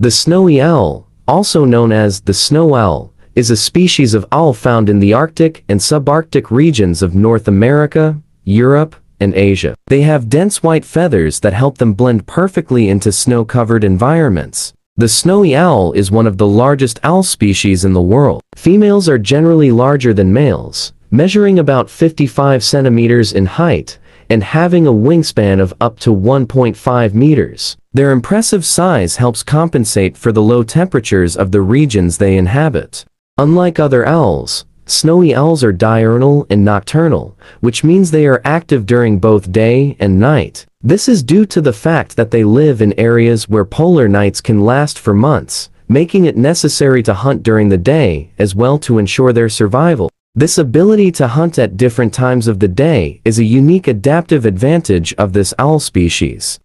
The snowy owl, also known as the snow owl, is a species of owl found in the Arctic and subarctic regions of North America, Europe, and Asia. They have dense white feathers that help them blend perfectly into snow-covered environments. The snowy owl is one of the largest owl species in the world. Females are generally larger than males, measuring about 55 centimeters in height and having a wingspan of up to 1.5 meters. Their impressive size helps compensate for the low temperatures of the regions they inhabit. Unlike other owls, snowy owls are diurnal and nocturnal, which means they are active during both day and night. This is due to the fact that they live in areas where polar nights can last for months, making it necessary to hunt during the day as well to ensure their survival. This ability to hunt at different times of the day is a unique adaptive advantage of this owl species.